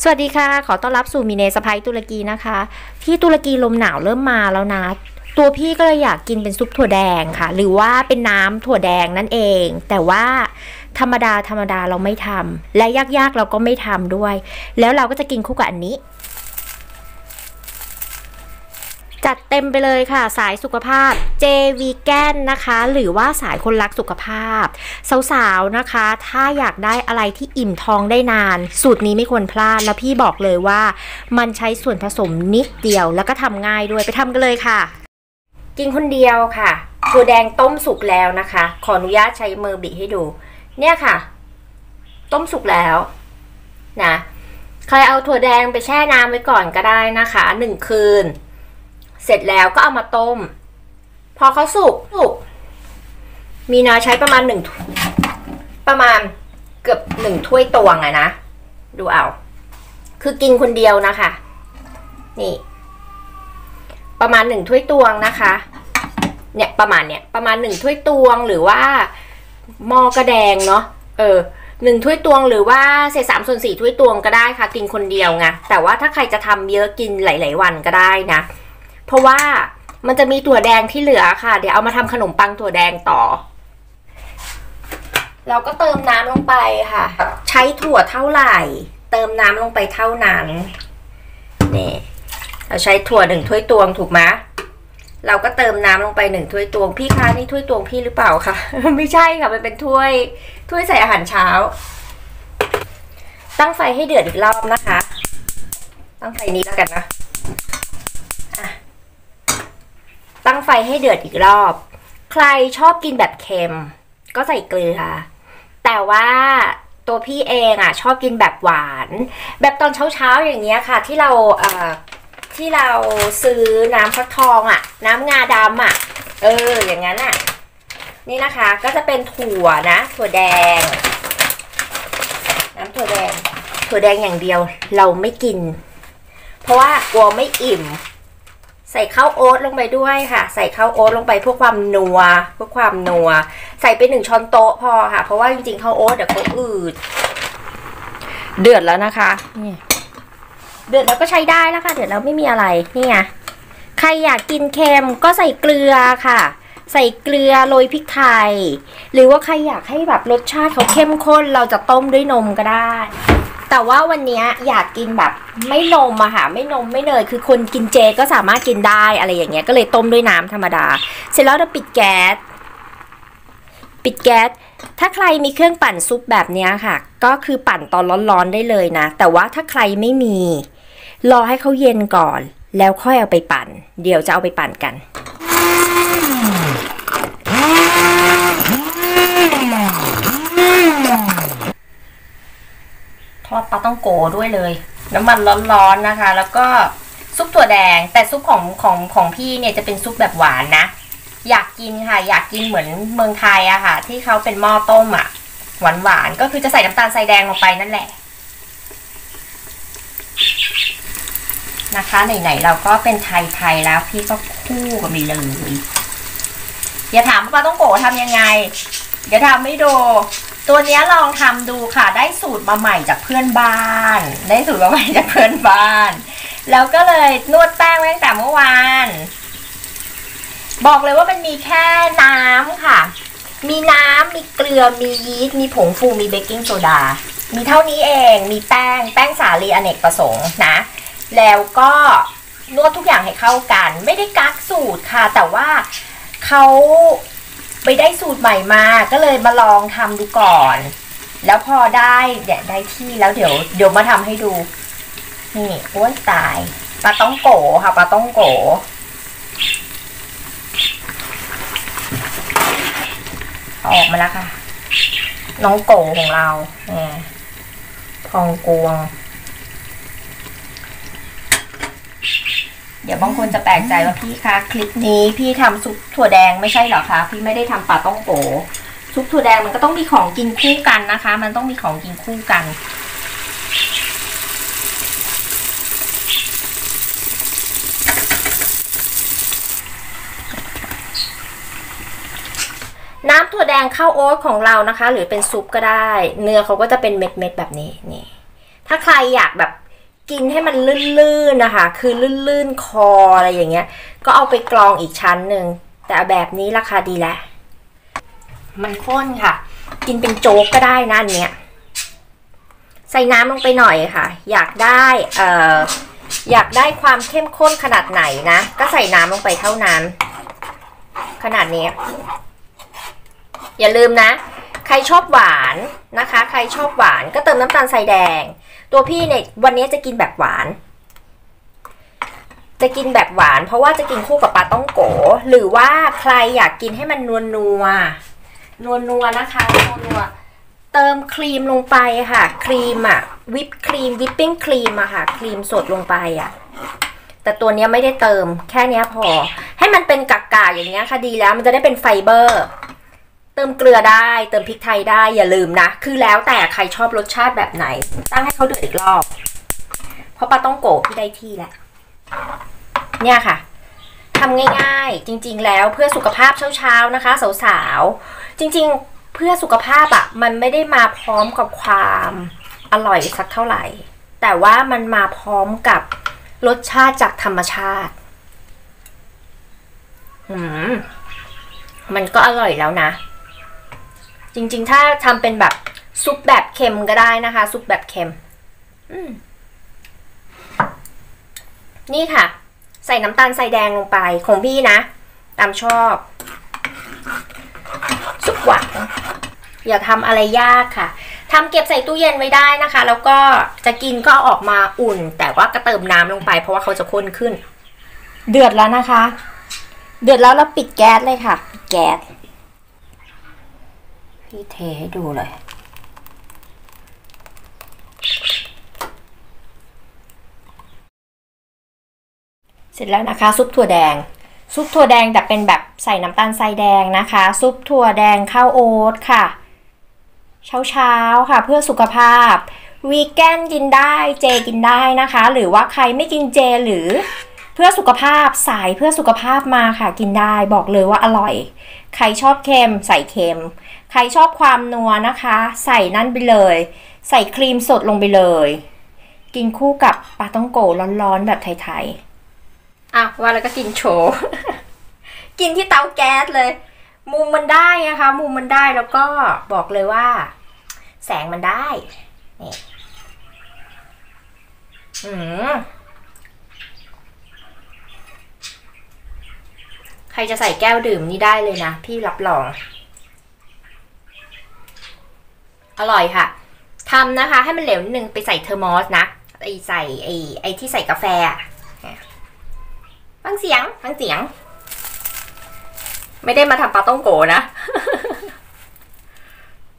สวัสดีค่ะ ขอต้อนรับสู่มีเนสไปตุรกีนะคะ ที่ตุรกีลมหนาวเริ่มมาแล้วนะ ตัวพี่ก็เลยอยากกินเป็นซุปถั่วแดงค่ะ หรือว่าเป็นน้ำถั่วแดงนั่นเอง แต่ว่าธรรมดาธรรมดาเราไม่ทำและยากๆเราก็ไม่ทำด้วย แล้วเราก็จะกินคู่กับอันนี้ จัดเต็มไปเลยค่ะสายสุขภาพ J v g a n นะคะ หรือว่าสายคนรักสุขภาพ สาวๆนะคะ ถ้าอยากได้อะไรที่อิ่มท้องได้นาน สูตรนี้ไม่ควรพลาดแล้วพี่บอกเลยว่า มันใช้ส่วนผสมนิดเดียวแล้วก็ทำง่ายด้วยไปทำกันเลยค่ะ กินคนเดียวค่ะถั่วแดงต้มสุกแล้วนะคะ ขออนุญาตใช้มือบีให้ดู เนี่ยค่ะ ต้มสุกแล้วนะใครเอาถั่วแดงไปแช่น้ำไว้ก่อนก็ได้นะคะหนึ่งคืน เสร็จแล้วก็เอามาต้ม พอเขาสุกสุก มีนาใช้ประมาณหนึ่งประมาณเกือบหนึ่งถ้วยตวงอะนะ ดูเอา คือกินคนเดียวนะคะ นี่ ประมาณหนึ่งถ้วยตวงนะคะ เนี่ยประมาณเนี่ยประมาณหนึ่งถ้วยตวงหรือว่าหม้อกระแดงเนาะ เออหนึ่งถ้วยตวงหรือว่าเศษสามส่วนสี่ถ้วยตวงก็ได้ค่ะ กินคนเดียวไงแต่ว่าถ้าใครจะทำเยอะกินหลาย ๆ วันก็ได้นะ เพราะว่ามันจะมีถั่วแดงที่เหลือค่ะ เดี๋ยวเอามาทำขนมปังถั่วแดงต่อ เราก็เติมน้ำลงไปค่ะ ใช้ถั่วเท่าไหร่ เติมน้ำลงไปเท่านั้นนี่เราใช้ถั่วหนึ่งถ้วยตวงถูกไหมเราก็เติมน้ำลงไปหนึ่งถ้วยตวงพี่คะนี่ถ้วยตวงพี่หรือเปล่าคะไม่ใช่ค่ะมันเป็นถ้วยถ้วยใส่อาหารเช้า ตั้งไฟให้เดือดอีกรอบนะคะ ตั้งไฟนี้แล้วกันนะ ตั้งไฟให้เดือดอีกรอบ ใครชอบกินแบบเค็ม ก็ใส่เกลือ แต่ว่าตัวพี่เองอะชอบกินแบบหวาน แบบตอนเช้าๆอย่างเงี้ยค่ะ ที่เราเอ่อที่เราซื้อน้ำฟักทองอะ่ะ น้ำงาดำอะ่ะ เออ อย่างนั้นอะ่ะ นี่นะคะก็จะเป็นถั่วนะ ถั่วแดง น้ำถั่วแดง ถั่วแดงอย่างเดียวเราไม่กิน เพราะว่ากลัวไม่อิ่ม ใส่ข้าวโอ๊ตลงไปด้วยค่ะ ใส่ข้าวโอ๊ตลงไปเพื่อความนัวเพื่อความนัว ใส่ไปหนึ่งช้อนโต๊ะพอค่ะ เพราะว่าจริงๆข้าวโอ๊ตเดี๋ยวเขาอืด เดือดแล้วนะคะนี่เดือดแล้วก็ใช้ได้แล้วค่ะเดือดแล้วไม่มีอะไรนี่ไงใครอยากกินเค็มก็ใส่เกลือค่ะ ใส่เกลือโรยพริกไทย หรือว่าใครอยากให้แบบรสชาติเขาเข้มข้นเราจะต้มด้วยนมก็ได้ แต่ว่าวันนี้อยากกินแบบไม่นมอะค่ะ ไม่นมไม่เนยคือคนกินเจก็สามารถกินได้อะไรอย่างเงี้ยก็เลยต้มด้วยน้ำธรรมดา เสร็จแล้วเราปิดแก๊สปิดแก๊สถ้าใครมีเครื่องปั่นซุปแบบนี้ค่ะ ก็คือปั่นตอนร้อนๆได้เลยนะ แต่ว่าถ้าใครไม่มี รอให้เขาเย็นก่อน แล้วค่อยเอาไปปั่น เดี๋ยวจะเอาไปปั่นกัน ทอดปลาต้องโกด้วยเลย น้ำมันร้อนๆนะคะ แล้วก็ซุปถั่วแดง แต่ซุปของของของพี่เนี่ยจะเป็นซุปแบบหวานนะ อยากกินค่ะ อยากกินเหมือนเมืองไทยอะค่ะ ที่เขาเป็นหม้อต้มอะหวานหวานๆก็คือจะใส่น้ำตาลทรายแดงลงไปนั่นแหละนะคะไหนๆเราก็เป็นไทยๆแล้วพี่ก็คู่กับมีเลยอย่าถามว่าต้องโกทำยังไง เดี๋ยวทำให้ดู ตัวนี้ลองทำดูค่ะ ได้สูตรมาใหม่จากเพื่อนบ้าน ได้สูตรมาใหม่จากเพื่อนบ้าน แล้วก็เลยนวดแป้งตั้งแต่เมื่อวาน บอกเลยว่ามันมีแค่น้ำค่ะ มีน้ำมีเกลือมียีสต์มีผงฟูมีเบกกิ้งโซดา มีเท่านี้เองมีแป้งแป้งสาลีอเนกประสงค์นะ แล้วก็นวดทุกอย่างให้เข้ากัน ไม่ได้กักสูตรค่ะ แต่ว่าเขา ไปได้สูตรใหม่มาก็เลยมาลองทำดูก่อน แล้วพอได้เนี่ยได้ที่แล้วเดี๋ยวเดี๋ยวมาทำให้ดู นี่อ้วนตายปลาต้องโกค่ะปลาต้องโกออกมาแล้วค่ะ น้องโกของเราเนี่ยทองกวง เดี๋ยวบางคนจะแปลกใจว่าพี่คะคลิปนี้พี่ทำซุปถั่วแดงไม่ใช่หรอคะพี่ไม่ได้ทำปลาต้องโกซุปถั่วแดงมันก็ต้องมีของกินคู่กันนะคะ มันต้องมีของกินคู่กัน น้ำถั่วแดงข้าวโอ๊ตของเรานะคะ หรือเป็นซุปก็ได้ เนื้อเขาก็จะเป็นเม็ดๆแบบนี้นี่ถ้าใครอยากแบบ กินให้มันลื่นๆนะคะ คือลื่นๆคออะไรอย่างเงี้ย ก็เอาไปกรองอีกชั้นหนึ่ง แต่แบบนี้ราคาดีแหละ มันข้นค่ะ กินเป็นโจ๊กก็ได้นะอันเนี้ย ใส่น้ำลงไปหน่อยค่ะ อยากได้เอ่ออยากได้ความเข้มข้นขนาดไหนนะ ก็ใส่น้ำลงไปเท่านั้น ขนาดนี้ อย่าลืมนะ ใครชอบหวานนะคะ ใครชอบหวานก็เติมน้ำตาลทรายแดง ตัวพี่เนี่ยวันนี้จะกินแบบหวาน จะกินแบบหวาน เพราะว่าจะกินคู่กับปลาต้องโก หรือว่าใครอยากกินให้มันนัวนัวนัวนัวนะคะนัวนัวเติมครีมลงไปค่ะ ครีมอะวิปครีมวิปปิ้งครีมอะค่ะ ครีมสดลงไปอะแต่ตัวนี้ไม่ได้เติมแค่นี้พอ ให้มันเป็นกากๆอย่างเงี้ยค่ะดีแล้วมันจะได้เป็นไฟเบอร์ เติมเกลือได้ เติมพริกไทยได้อย่าลืมนะ คือแล้วแต่ใครชอบรสชาติแบบไหน ตั้งให้เขาเดือดอีกรอบ เพราะปลาต้องโกะพี่ได้ที่แล้วเนี่ยค่ะทำง่ายๆ จริง ๆ แล้วเพื่อสุขภาพเช้าๆนะคะ สาวๆ จริงๆ เพื่อสุขภาพอะ่ะมันไม่ได้มาพร้อมกับความอร่อยสักเท่าไหร่ แต่ว่ามันมาพร้อมกับรสชาติจากธรรมชาติอืมมันก็อร่อยแล้วนะ จริง ๆ ถ้าทำเป็นแบบซุปแบบเค็มก็ได้นะคะ ซุปแบบเค็มมนี่ค่ะ ใส่น้ำตาลใส่แดงลงไป ของพี่นะ ตามชอบ ซุปหวานอย่าทำอะไรยากค่ะทำเก็บใส่ตู้เย็นไว้ได้นะคะ แล้วก็จะกินก็ออกมาอุ่น แต่ว่าก็เติมน้ำลงไป เพราะว่าเขาจะข้นขึ้น เดือดแล้วนะคะ เดือดแล้วเราปิดแก๊สเลยค่ะปิดแก๊ส พี่เทให้ดูเลย เสร็จแล้วนะคะ ซุปถั่วแดง ซุปถั่วแดงแต่เป็นแบบใส่น้ำตาลทรายแดงนะคะ ซุปถั่วแดงข้าวโอ๊ตค่ะเช้าเช้าค่ะ เพื่อสุขภาพ วีแกนกินได้เจกินได้นะคะ หรือว่าใครไม่กินเจหรือ เพื่อสุขภาพสายเพื่อสุขภาพมาค่ะกินได้บอกเลยว่าอร่อย ใครชอบเค็มใส่เค็ม ใครชอบความนัวนะคะ ใส่นั่นไปเลย ใส่ครีมสดลงไปเลย กินคู่กับปลาต้องโกร้อนๆแบบไทยๆอะว่าแล้วก็กินโชว์กินที่เตาแก๊สเลย มุมมันได้นะคะ มุมมันได้แล้วก็บอกเลยว่า แสงมันได้นี่อืม ใครจะใส่แก้วดื่มนี่ได้เลยนะ พี่รับรอง อร่อยค่ะทำนะคะ ให้มันเหลวนิดนึงไปใส่เทอร์มอสนะไอใส่ไอไอที่ใส่กาแฟอะฟังเสียงฟังเสียง ไม่ได้มาทำปลาต้องโกนะ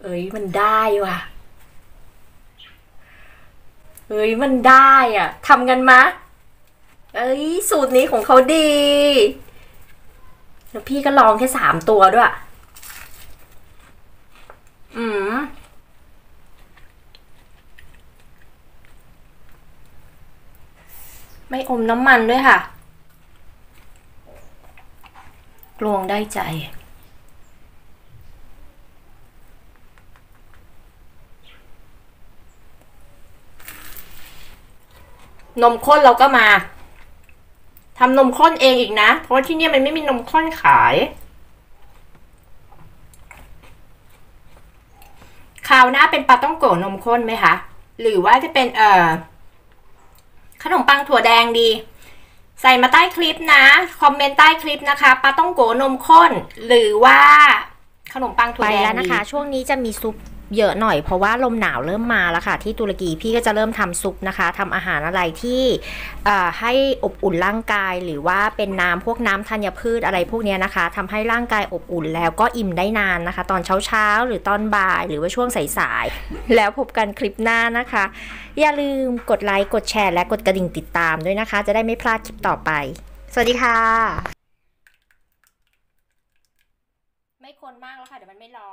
เอ้ยมันได้ว่ะเอ้ยมันได้อะทำกันมะเอ้ยสูตรนี้ของเขาดี แล้วพี่ก็ลองแค่สามตัวด้วย อืมไม่อมน้ำมันด้วยค่ะกลวงได้ใจ นมข้นเราก็มา ทำนมข้นเองอีกนะ เพราะว่าที่นี่มันไม่มีนมข้นขายคราวหน้าเป็นปลาต้องโกะนมข้นไหมคะ หรือว่าจะเป็นเอ่อขนมปังถั่วแดงดี ใส่มาใต้คลิปนะ คอมเมนต์ใต้คลิปนะคะปลาต้องโกะนมข้น หรือว่าขนมปังถั่วแดงแล้วนะคะดีช่วงนี้จะมีซุป เยอะหน่อยเพราะว่าลมหนาวเริ่มมาแล้วค่ะ ที่ตุรกีพี่ก็จะเริ่มทำซุปนะคะทำอาหารอะไรที่ให้อบอุ่นร่างกายหรือว่าเป็นน้ำพวกน้ำธัญพืชอะไรพวกนี้นะคะทำให้ร่างกายอบอุ่นแล้วก็อิ่มได้นานนะคะ ตอนเช้าๆหรือตอนบ่ายหรือว่าช่วงสายๆแล้วพบกันคลิปหน้านะคะ อย่าลืมกดไลค์กดแชร์และกดกระดิ่งติดตามด้วยนะคะ จะได้ไม่พลาดคลิปต่อไป สวัสดีค่ะ ไม่คนมากแล้วค่ะ เดี๋ยวมันไม่ร้อน